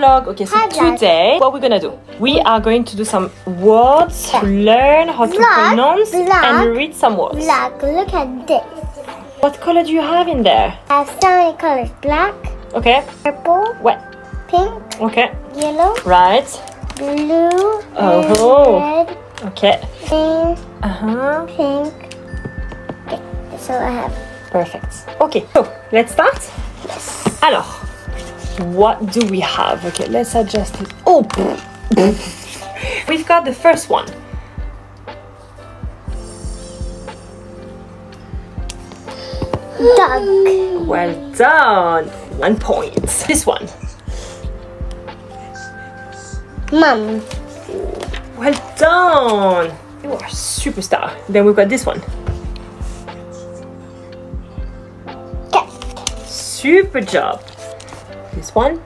vlog. Okay, so Hi, today, what we're gonna do? We are going to do some words to learn how to pronounce and read some words. Black, look at this. What color do you have in there? I have so many colors. Black, Okay, purple, what? pink, Okay, yellow, right. blue, Oh. red, Okay. green, Uh huh. pink. Okay, that's all I have. Perfect. Okay, so let's start. Yes. Alors, what do we have? Okay, let's adjust it. Oh, we've got the first one. Dog. Well done. One point. This one. Mom. Well done. You are a superstar. Then we've got this one. Cat. Super job. This one.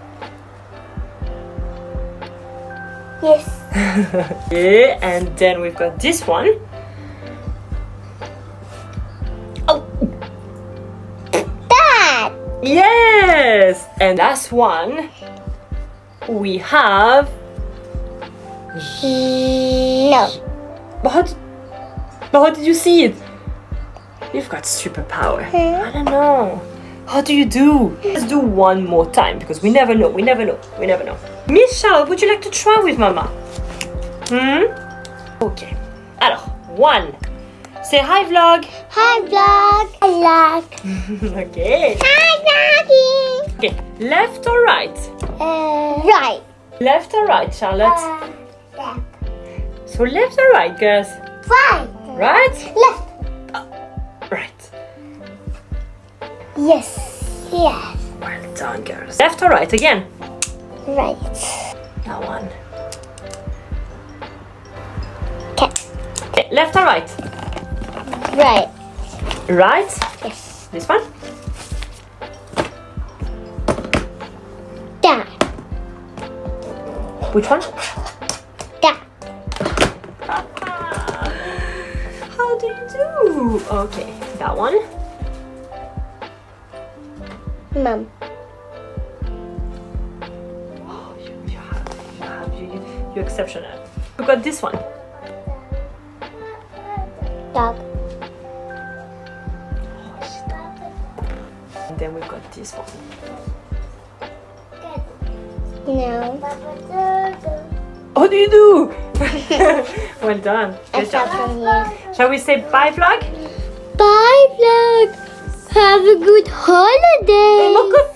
Yes. Okay, and then we've got this one. Oh, Dad. yes! And last one, we have. No. But how, did, but how did you see it? You've got superpower. Hmm? I don't know. How do you do? Let's do one more time because we never know. We never know. We never know. Miss Charlotte, would you like to try with Mama? Hmm? Okay. Alors, one. Say hi, vlog. Hi, vlog. Hi, vlog. okay. Hi, vloggy. Okay. Left or right? Uh, right. Left or right, Charlotte? Uh, left. So left or right, girls? Right. Right? Left. Yes. Yes. Well done, girls. Left or right again? Right. That one. Okay. Left or right? Right. Right. Yes. This one? Dad. Which one? Dad. How do you do? Okay, that one. Mom. Oh, you, you have, you have, you, you, you're exceptional. We got this one. Dog. And then we've got this one. No. How do you do? well done. Good job. Shall we say bye, vlog? Bye, vlog. Have a good holiday.